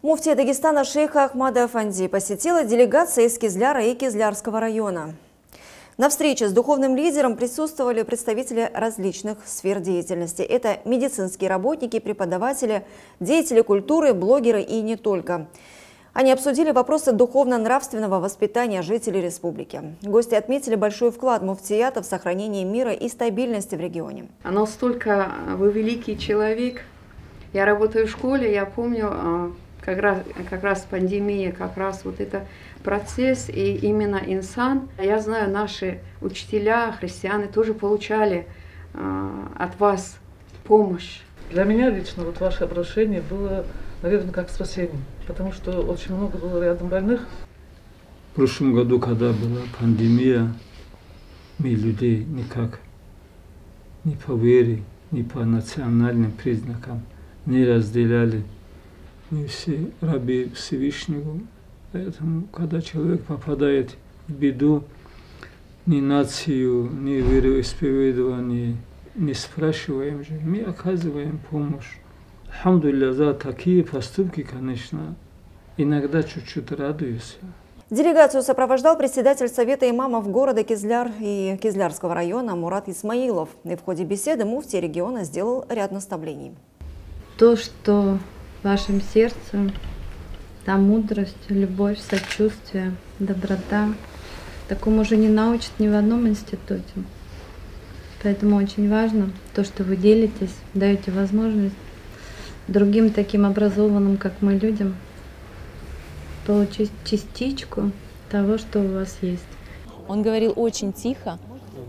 Муфтия Дагестана шейха Ахмада Афанди посетила делегация из Кизляра и Кизлярского района. На встрече с духовным лидером присутствовали представители различных сфер деятельности. Это медицинские работники, преподаватели, деятели культуры, блогеры и не только. Они обсудили вопросы духовно-нравственного воспитания жителей республики. Гости отметили большой вклад муфтията в сохранение мира и стабильности в регионе. Настолько вы великий человек. Я работаю в школе, я помню, а, как раз, как раз пандемия, как раз вот это процесс, и именно инсан. Я знаю, наши учителя, христиане тоже получали э, от вас помощь. Для меня лично вот ваше обращение было, наверное, как спасение, потому что очень много было рядом больных. В прошлом году, когда была пандемия, мы людей никак ни по вере, ни по национальным признакам не разделяли. Мы все раби Всевышнего. Поэтому, когда человек попадает в беду, ни нацию, ни вероисповедование не спрашиваем же, мы оказываем помощь. Алхамдулилля, за такие поступки, конечно, иногда чуть-чуть радуюсь. Делегацию сопровождал председатель Совета имамов города Кизляр и Кизлярского района Мурат Исмаилов. И в ходе беседы муфти региона сделал ряд наставлений. То, что в вашем сердце та мудрость, любовь, сочувствие, доброта. Такому уже не научат ни в одном институте. Поэтому очень важно то, что вы делитесь, даете возможность другим таким образованным, как мы, людям, получить частичку того, что у вас есть. Он говорил очень тихо,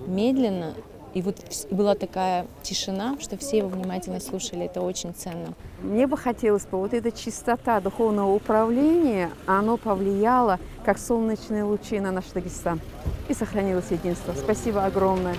медленно, и вот была такая тишина, что все его внимательно слушали. Это очень ценно. Мне бы хотелось бы вот эта чистота духовного управления, оно повлияло, как солнечные лучи на наш Дагестан. И сохранилось единство. Спасибо огромное.